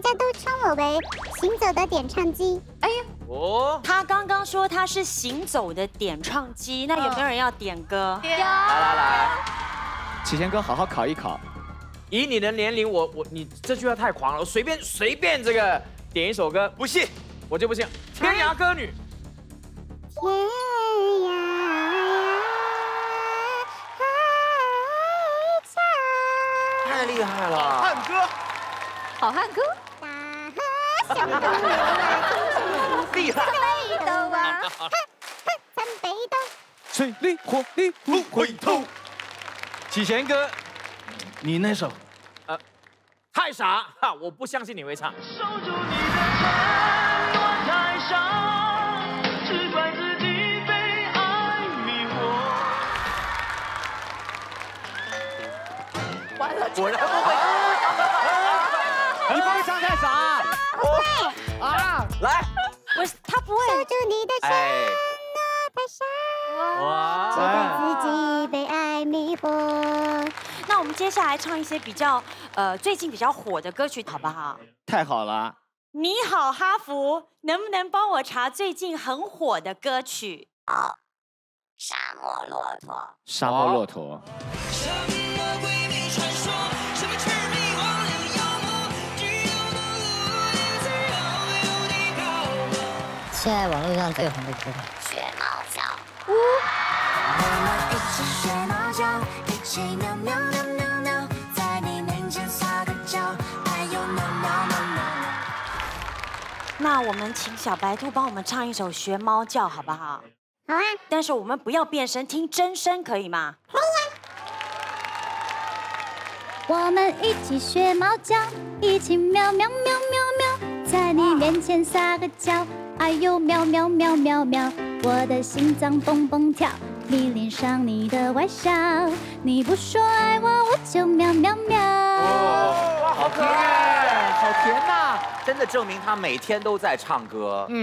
家都称我为行走的点唱机。哎呀，哦，他刚刚说他是行走的点唱机，那有没有人要点歌？有。来来来，启贤哥好好考一考。以你的年龄，我我你这句话太狂了，我随便随便这个点一首歌，不信我就不信。天涯歌女。天涯海角。太厉害了，汉歌。好汉歌。大河向东流啊，厉害。北斗啊，参北斗。水里火里不回头。启贤哥。你那首，呃，太傻哈！我不相信你会唱。完了，果然不会。你不会唱太傻。不会啊，来，我他不会。守住你的山啊，太傻。哇，只怪自己被爱迷惑。那我们接下来唱一些比较呃最近比较火的歌曲，好不好？太好了！你好，哈弗，能不能帮我查最近很火的歌曲？哦，沙漠骆驼。沙漠骆驼。现在网络上最红的歌，学猫叫。我们一起学猫叫，一起喵喵。那我们请小白兔帮我们唱一首学猫叫，好不好？好啊。但是我们不要变声，听真声可以吗？可以啊。我们一起学猫叫，一起喵喵喵喵喵，在你面前撒个娇，哎呦喵喵喵喵喵，我的心脏蹦蹦跳，迷恋上你的微笑，你不说爱我，我就喵喵喵。哇，好可爱，好甜呐！真的证明他每天都在唱歌。嗯。